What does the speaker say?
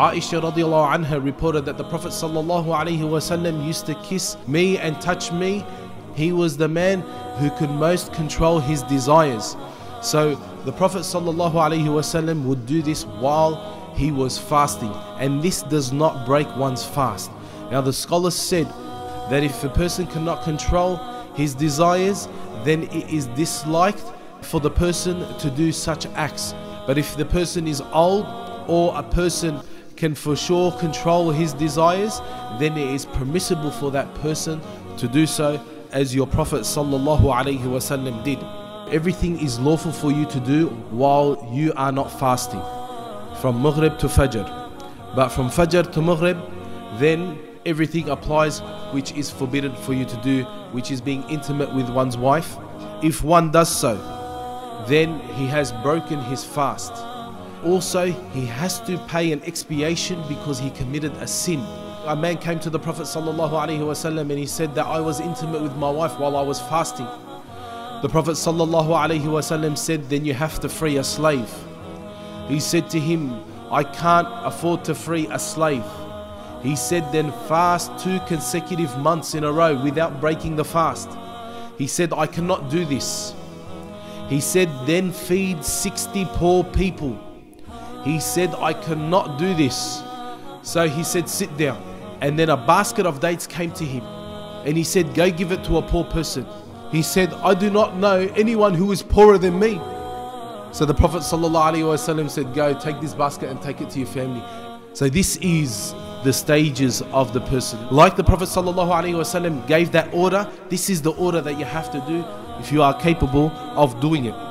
Aisha radiallahu anha reported that the Prophet sallallahu alaihi wasallam used to kiss me and touch me. He was the man who could most control his desires. So the Prophet sallallahu alaihi wasallam would do this while he was fasting, and this does not break one's fast. Now the scholars said that if a person cannot control his desires, then it is disliked for the person to do such acts. But if the person is old or a person can for sure control his desires, then it is permissible for that person to do so as your Prophet wasallam did. Everything is lawful for you to do while you are not fasting. From Maghrib to Fajr. But from Fajr to Maghrib, then everything applies which is forbidden for you to do, which is being intimate with one's wife. If one does so, then he has broken his fast. Also, he has to pay an expiation because he committed a sin. A man came to the Prophet ﷺ and he said that I was intimate with my wife while I was fasting. The Prophet ﷺ said, Then you have to free a slave. He said to him, I can't afford to free a slave. He said, Then fast two consecutive months in a row without breaking the fast. He said, I cannot do this. He said, Then feed 60 poor people. He said, I cannot do this. So he said, Sit down. And then a basket of dates came to him. And he said, Go give it to a poor person. He said, I do not know anyone who is poorer than me. So the Prophet ﷺ said, Go take this basket and take it to your family. So this is the stages of the person. Like the Prophet ﷺ gave that order, this is the order that you have to do if you are capable of doing it.